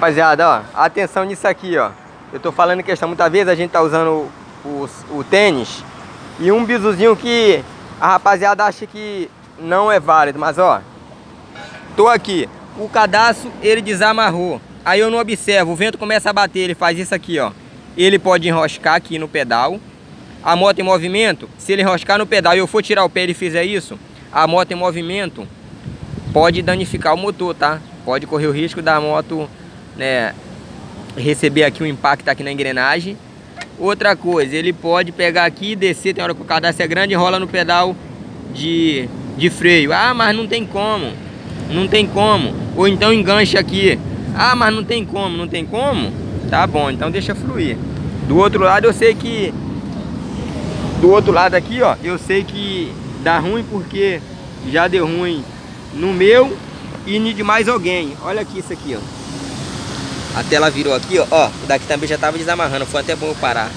Rapaziada, ó, atenção nisso aqui, ó. Eu tô falando questão, muitas vezes a gente tá usando o, o, o tênis e um bizuzinho que a rapaziada acha que não é válido, mas ó, tô aqui, o cadastro ele desamarrou, aí eu não observo, o vento começa a bater, ele faz isso aqui, ó. Ele pode enroscar aqui no pedal, a moto em movimento, se ele enroscar no pedal e eu for tirar o pé e fizer isso, a moto em movimento pode danificar o motor, tá? Pode correr o risco da moto né, receber aqui um impacto aqui na engrenagem. Outra coisa, ele pode pegar aqui e descer, tem hora que o cadastro é grande e rola no pedal de, de freio. Ah, mas não tem como, não tem como. Ou então engancha aqui. Ah, mas não tem como, não tem como? Tá bom, então deixa fluir. Do outro lado eu sei que... Do outro lado aqui, ó, eu sei que dá ruim porque já deu ruim no meu e de mais alguém. Olha aqui isso aqui, ó. A tela virou aqui, ó. O daqui também já tava desamarrando. Foi até bom eu parar.